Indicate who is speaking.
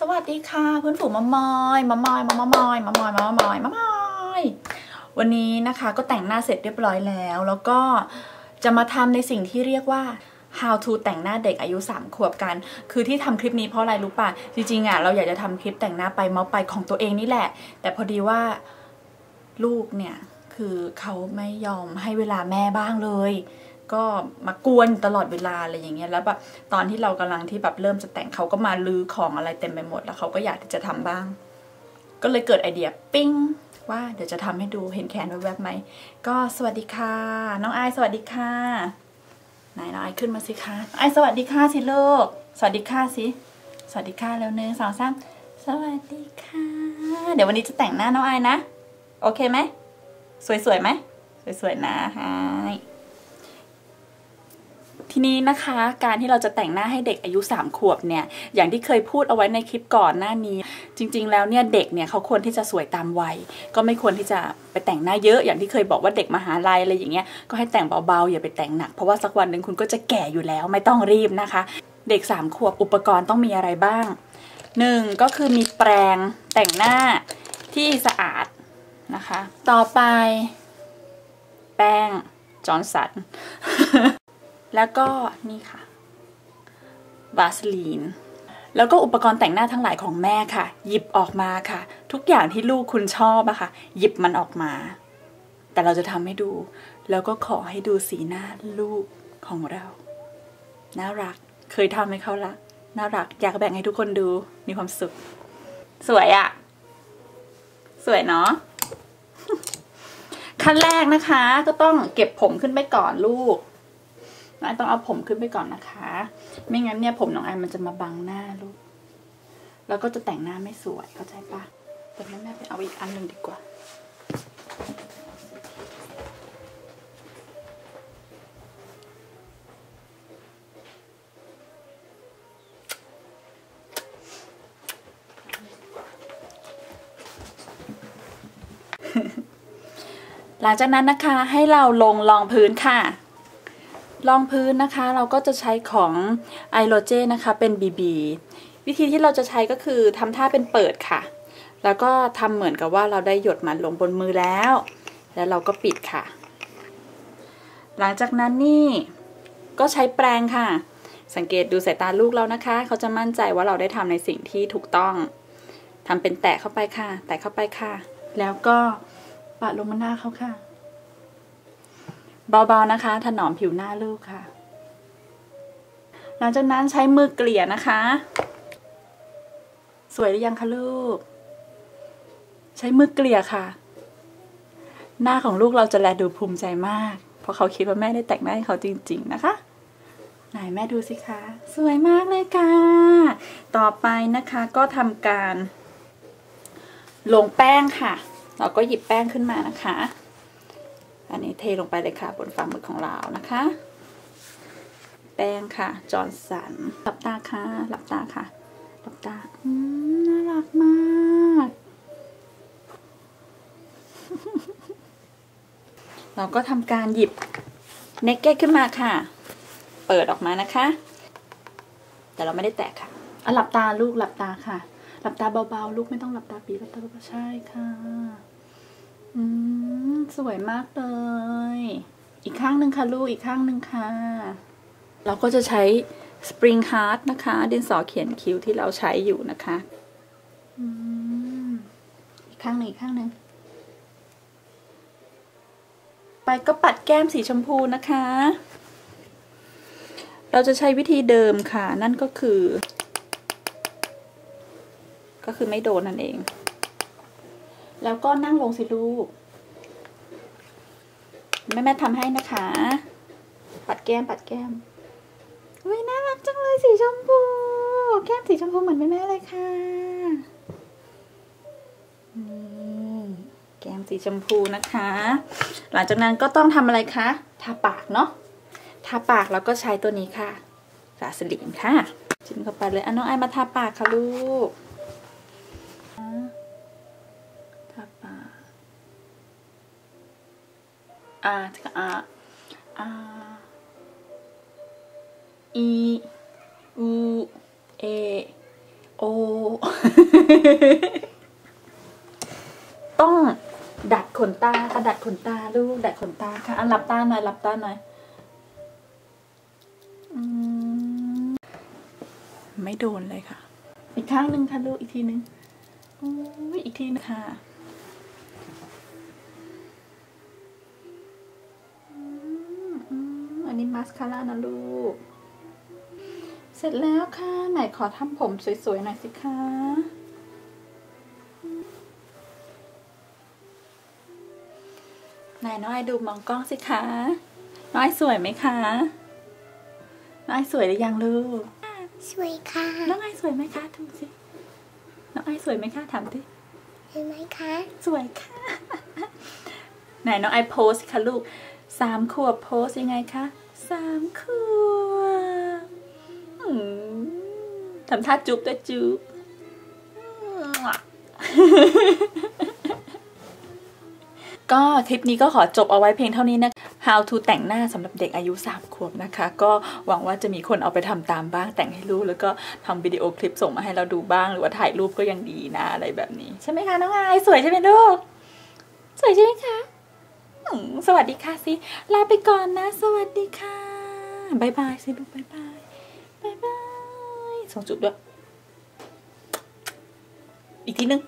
Speaker 1: สวัสดีค่ะเพื่อนฝูงมะมอยมะมอยมะมะมอยมะมอยมะมอยมะมอยวันนี้นะคะก็แต่งหน้าเสร็จเรียบร้อยแล้ว แล้วก็จะมาทำในสิ่งที่เรียกว่า how to แต่งหน้าเด็กอายุ 3 ขวบกัน คือที่ทำคลิปนี้เพราะอะไรรู้ป่ะ จริงๆอะเราอยากจะทำคลิปแต่งหน้าไปเมาไปของตัวเองนี่แหละ แต่พอดีว่าลูกเนี่ยคือเขาไม่ยอมให้เวลาแม่บ้างเลย ก็มากวนตลอดเวลาอะไรอย่างเงี้ยแล้วแบบตอนที่เรากำลังที่แบบเริ่มจะแต่งเขาก็มาลื้อของอะไรเต็มไปหมด แล้วเขาก็อยากที่จะทำบ้าง ก็เลยเกิดไอเดียปิ้งว่าเดี๋ยวจะทำให้ดูเห็นแขนแวบๆไหมก็สวัสดีค่ะ น้องไอายสวัสดีค่ะไหนน้องไอายขึ้นมาสิคะองไอายสวัสดีค่ะสิลูกสวัสดีค่ะสิสวัสดีค่ะแล้วหนึ่งสองสามสวัสดีค่ะ เดี๋ยววันนี้จะแต่งหน้าน้องไอายนะ โอเคไหมสวยๆไหมสวยๆนะฮาย ทีนี้นะคะการที่เราจะแต่งหน้าให้เด็กอายุ 3 ขวบเนี่ยอย่างที่เคยพูดเอาไว้ในคลิปก่อนหน้านี้ จริง ๆ แล้วเนี่ยเด็กเนี่ยเขาควรที่จะสวยตามวัย ก็ไม่ควรที่จะไปแต่งหน้าเยอะ อย่างที่เคยบอกว่าเด็กมหาลัยอะไรอย่างเงี้ยก็ให้แต่งเบาๆอย่าไปแต่งหนักเพราะว่าสักวันหนึ่งคุณก็จะแก่อยู่แล้วไม่ต้องรีบนะคะ เด็ก 3 ขวบอุปกรณ์ต้องมีอะไรบ้างหนึ่งก็คือมีแปรงแต่งหน้าที่สะอาดนะคะ ต่อไป แป้งจอร์นสัน แล้วก็นี่ค่ะบาสลีนแล้วก็อุปกรณ์แต่งหน้าทั้งหลายของแม่ค่ะ หยิบออกมาค่ะ ทุกอย่างที่ลูกคุณชอบอะค่ะ หยิบมันออกมา แต่เราจะทำให้ดู แล้วก็ขอให้ดูสีหน้าลูกของเรา น่ารักเคยทำให้เขาละน่ารักอยากแบ่งให้ทุกคนดูมีความสุข สวยอะสวยเนาะขั้นแรกนะคะ ก็ต้องเก็บผมขึ้นไปก่อนลูก น้องไอต้องเอาผมขึ้นไปก่อนนะคะ ไม่งั้นเนี่ยผมน้องไอมันจะมาบังหน้าลูก แล้วก็จะแต่งหน้าไม่สวยเข้าใจปะแต่แม่แม่ไปเอาอีกอันหนึ่งดีกว่าหลังจากนั้นนะคะให้เราลงรองพื้นค่ะ รองพื้นนะคะเราก็จะใช้ของไอโรเจนะคะเป็น BB วิธีที่เราจะใช้ก็คือทำท่าเป็นเปิดค่ะ แล้วก็ทำเหมือนกับว่าเราได้หยดมันลงบนมือแล้ว แล้วเราก็ปิดค่ะ หลังจากนั้นนี่ก็ใช้แปรงค่ะ สังเกตดูสายตาลูกเรานะคะ เขาจะมั่นใจว่าเราได้ทำในสิ่งที่ถูกต้องทำเป็นแตะเข้าไปค่ะ แตะเข้าไปค่ะ แล้วก็ปะลงบนหน้าเขาค่ะ เบาๆนะคะ ถนอมผิวหน้าลูกค่ะ หลังจากนั้นใช้มือเกลี่ยนะคะ สวยหรือยังคะลูก ใช้มือเกลี่ยค่ะ หน้าของลูกเราจะแลดูภูมิใจมาก เพราะเขาคิดว่าแม่ได้แต่งหน้าให้เขาจริง ๆ นะคะไหนแม่ดูสิคะ สวยมากเลยค่ะ ต่อไปนะคะก็ทำการ ลงแป้งค่ะ เราก็หยิบแป้งขึ้นมานะคะ อันนี้เทลงไปเลยค่ะบนฝ่ามือของเรานะคะ แป้งค่ะ จอร์นสันหลับตาค่ะหลับตาค่ะหลับตาอืมน่ารักมากเราก็ทำการหยิบเนกเก็ตขึ้นมาค่ะ เปิดออกมานะคะ แต่เราไม่ได้แตะค่ะอะหลับตาลูกหลับตาค่ะ หลับตาเบาๆ ลูกไม่ต้องหลับตาปีหลับตาเบาๆใช่ค่ะ อืม สวยมากเลย อีกข้างหนึ่งค่ะลูก อีกข้างหนึ่งค่ะ เราก็จะใช้ Spring Heart นะคะ ดินสอเขียนคิ้วที่เราใช้อยู่นะคะ อืม อีกข้างหนึ่งอีกข้างหนึ่งไปก็ปัดแก้มสีชมพูนะคะ เราจะใช้วิธีเดิมค่ะ นั่นก็คือ ก็คือไม่โดนนั่นเอง แล้วก็นั่งลงสิลูก แม่แม่ทำให้นะคะ ปัดแก้มปัดแก้มอุ้ยน่ารักจังเลยสีชมพู แก้มสีชมพูเหมือนแม่แม่เลยค่ะนี่แก้มสีชมพูนะคะ หลังจากนั้นก็ต้องทำอะไรคะทาปากเนาะทาปากแล้วก็ใช้ตัวนี้ค่ะฟาสลีนค่ะจิ้มเข้าไปเลยอะน้องไอมาทาปากค่ะลูก อ่าอ่าอ่าอีูเอโอต้องดัดขนตาค่ะดัดขนตาลูกดัดขนตาค่ะอะหลับตาหน่อยหลับตาหน่อยอมไม่โดนเลยค่ะ อีกข้างหนึ่งค่ะลูกอีกทีหนึ่งอีกทีนึงค่ะ สคาร่านะลูก เสร็จแล้วค่ะ ไหนขอทำผมสวยๆหน่อยสิคะไหนน้องไอดูมองกล้องสิคะ น้องไอสวยไหมคะ น้องไอสวยหรือยังลูก
Speaker 2: สวยค่ะ
Speaker 1: น้องไอสวยไหมคะดูสิ น้องไอสวยไหมคะถามดิ
Speaker 2: เห็นไหมคะ
Speaker 1: สวยค่ะ ไหนน้องไอโพสค่ะลูกสามขวบโพสยังไงคะ สามขวบทำท่าจุ๊บด้วยจุ๊บก็คลิปนี้ก็ขอจบเอาไว้เพียงเท่านี้นะ How to แต่งหน้าสำหรับเด็กอายุ 3 ขวบนะคะ ก็หวังว่าจะมีคนเอาไปทำตามบ้าง แต่งให้ลูกแล้วก็ทำวิดีโอคลิปส่งมาให้เราดูบ้าง หรือว่าถ่ายรูปก็ยังดีนะอะไรแบบนี้ ใช่ไหมคะน้องอาย สวยใช่ไหมลูก สวยใช่ไหมคะ สวัสดีค่ะสิลาไปก่อนนะ สวัสดีค่ะ bye bye สิลูก bye bye bye bye ส่งจุ๊บด้วย อีกทีหนึ่ง